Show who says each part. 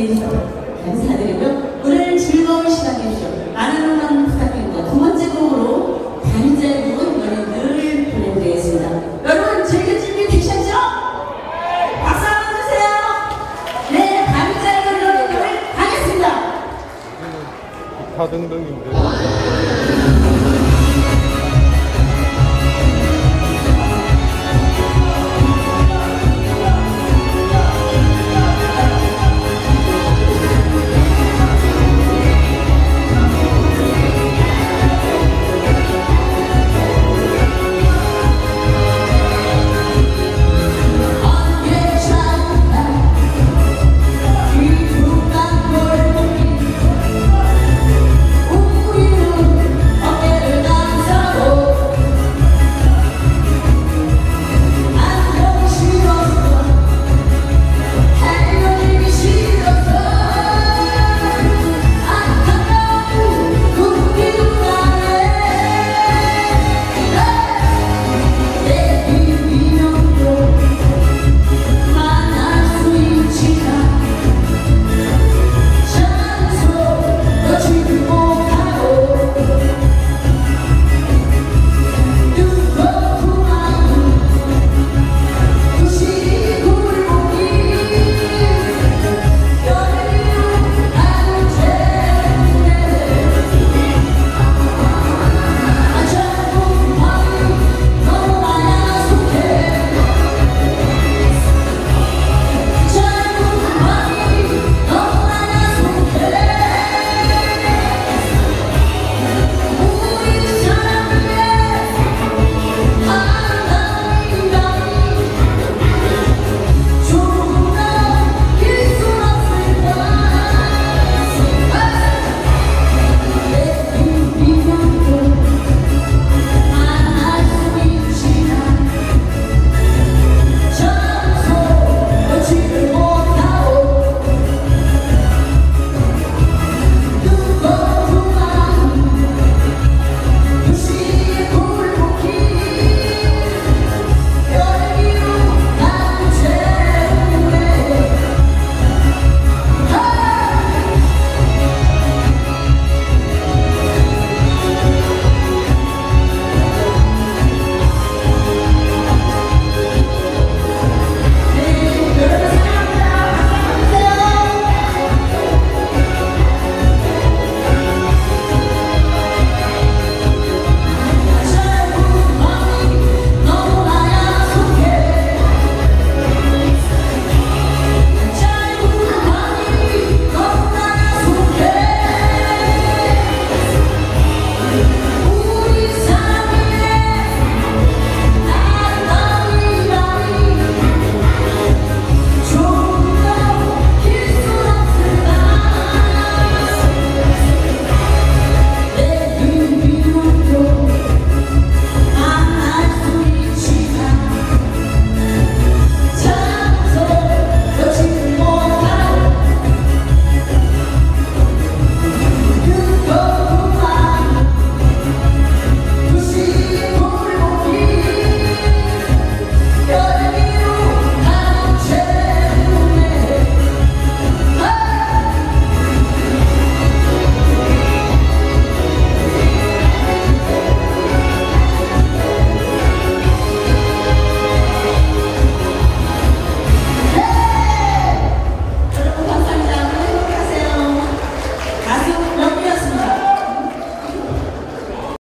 Speaker 1: 해주셔서 감사드리고요. 노래를 즐거운 시간 해주셔 많은 응원 부탁드립니다. 두 번째 곡으로 단절 부분 연인을 보내드리겠습니다. 여러분 즐겨 준비 되셨죠? 박수 한번 주세요. 네, 단절 부분 연인을 가겠습니다. 다 등등인데.